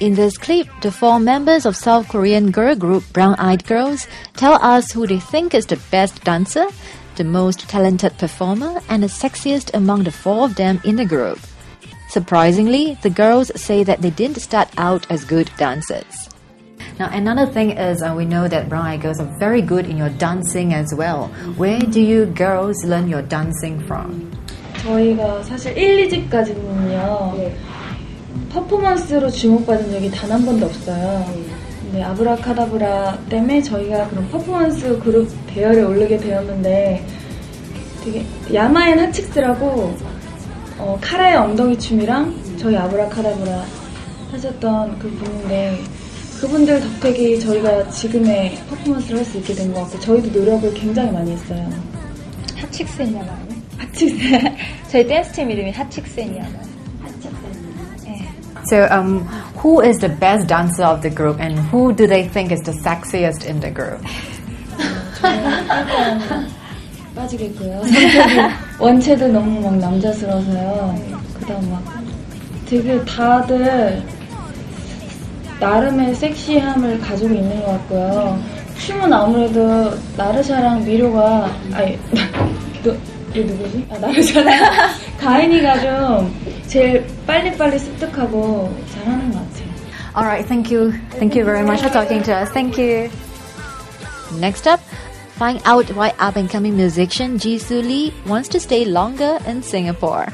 In this clip, the four members of South Korean girl group Brown Eyed Girls tell us who they think is the best dancer, the most talented performer, and the sexiest among the four of them in the group. Surprisingly, the girls say that they didn't start out as good dancers. Now, another thing is uh, we know that Brown Eyed Girls are very good in your dancing as well. Where do you girls learn your dancing from? 저희가 사실 1, 2집까지는요 퍼포먼스로 주목받은 적이 단 한 번도 없어요. 근데 아브라카다브라 때문에 저희가 그런 퍼포먼스 그룹 대열에 오르게 되었는데 되게 야마엔 하칙스라고 어, 카라의 엉덩이 춤이랑 저희 아브라카다브라 하셨던 그 분인데 그분들 덕택이 저희가 지금의 퍼포먼스를 할 수 있게 된 것 같고 저희도 노력을 굉장히 많이 했어요. 하칙스냐마 아니야? 하칙스 저희 댄스 팀 이름이 하칙스냐마. So, um, who is the best dancer of the group, and who do they think is the sexiest in the group? 빠지겠고요. 원체들 너무 막 남자스러워서요. 그다음 막 되게 다들 나름의 섹시함을 가지고 있는 것 같고요. 춤은 아무래도 나르샤랑 미료가 아니 누구지? 아 나르샤랑 가인이가 좀 제일 빨리빨리 습득하고 잘하는 것 같아요. All right, thank you. Thank you very much for talking to us. Thank you. Next up, find out why up and coming musician Jisoo Lee wants to stay longer in Singapore.